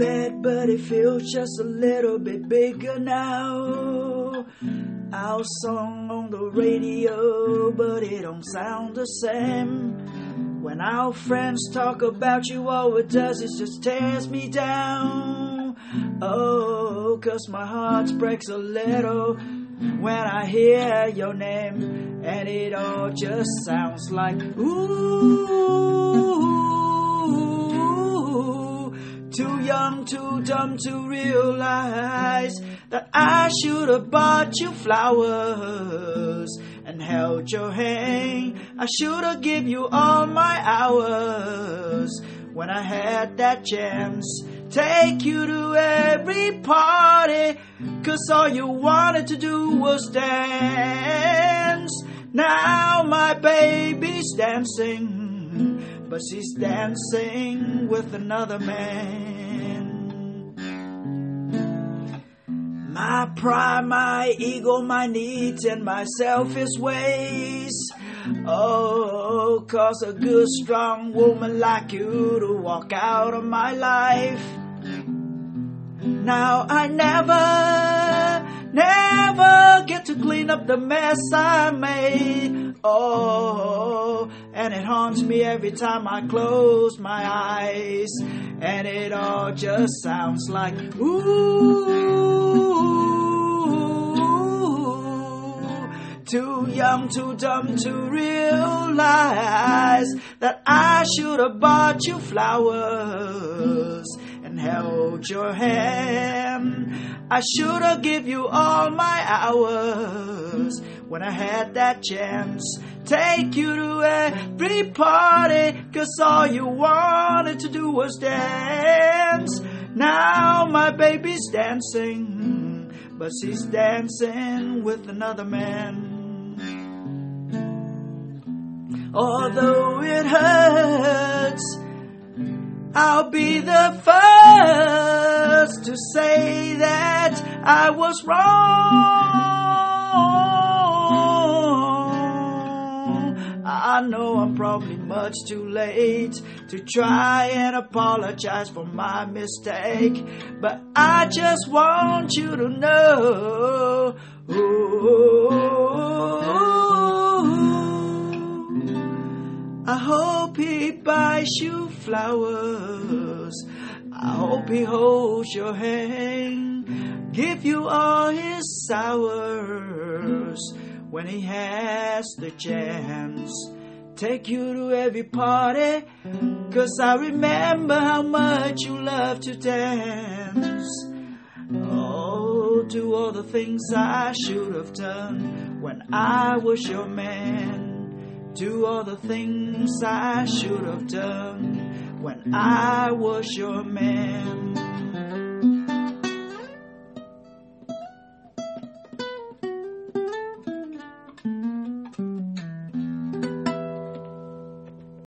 but it feels just a little bit bigger now. Our song on the radio, but it don't sound the same. When our friends talk about you, all it does is just tears me down. Oh, cause my heart breaks a little when I hear your name, and it all just sounds like ooh. Too young, too dumb to realize that I should have bought you flowers and held your hand. I should have given you all my hours when I had that chance. Take you to every party, cause all you wanted to do was dance. Now my baby's dancing, but she's dancing with another man. My pride, my ego, my needs, and my selfish ways. Oh, cause a good, strong woman like you to walk out of my life. Now I never, never get to clean up the mess I made. Oh, and it haunts me every time I close my eyes. And it all just sounds like, ooh. Too young, too dumb to realize that I should have bought you flowers and held your hand. I should have give you all my hours when I had that chance. Take you to every party, cause all you wanted to do was dance. Now my baby's dancing, but she's dancing with another man. Although it hurts, I'll be the first to say that I was wrong. I know I'm probably much too late to try and apologize for my mistake, but I just want you to know. I hope he buys you flowers. I hope he holds your hand, give you all his hours when he has the chance. Take you to every party, cause I remember how much you love to dance. Oh, do all the things I should have done when I was your man. Do all the things I should have done when I was your man.